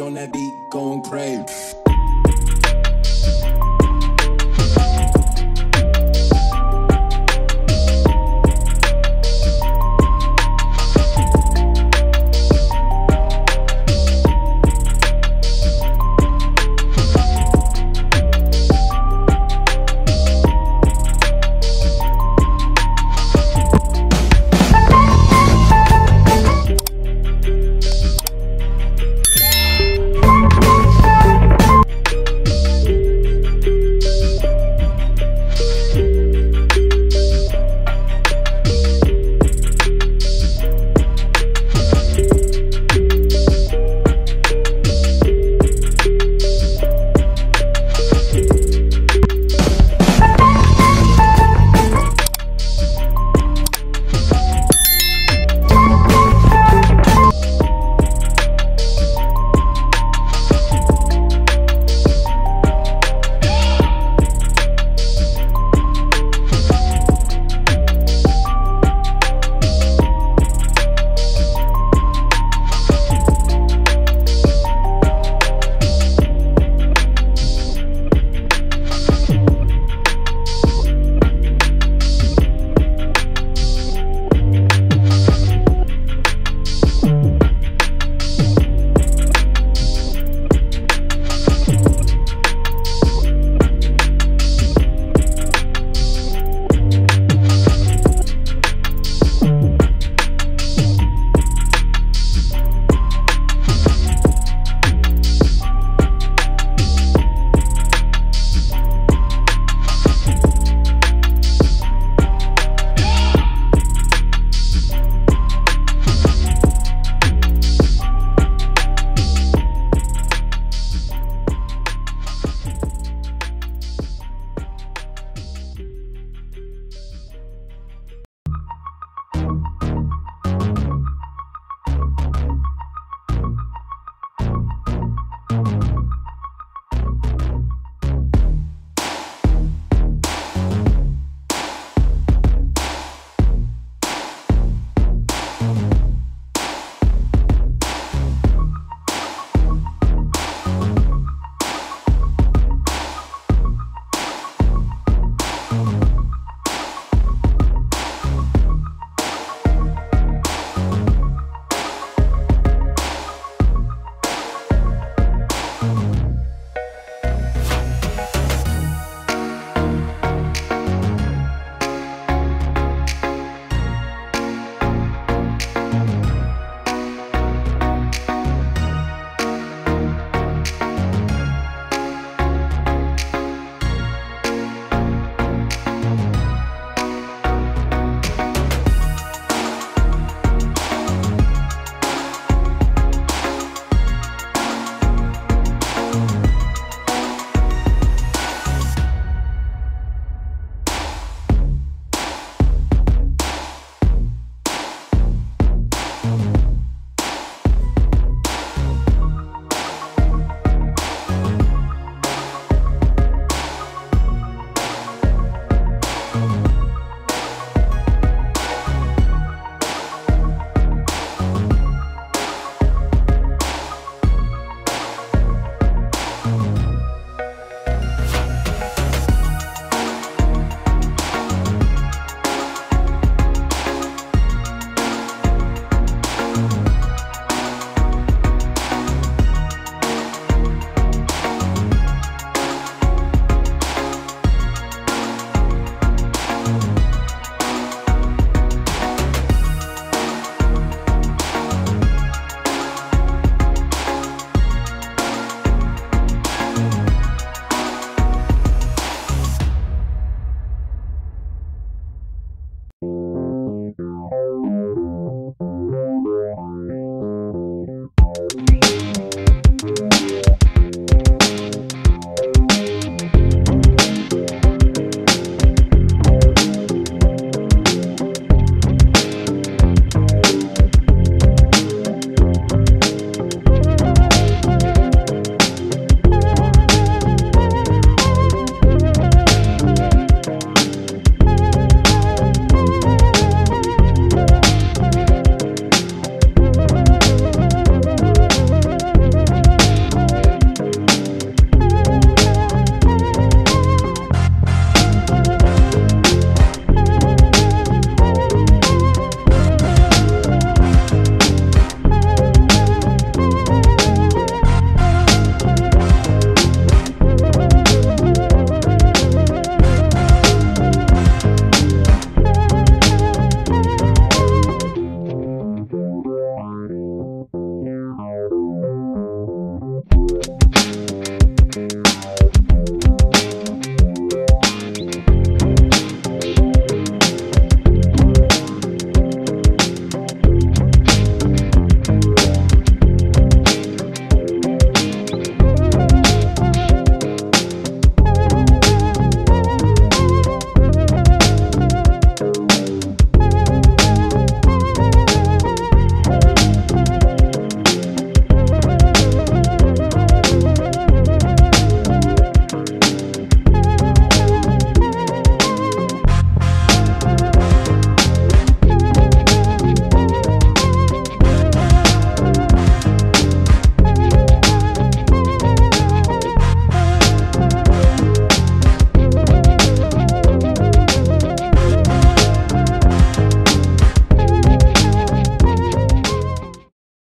on that beat, going crazy.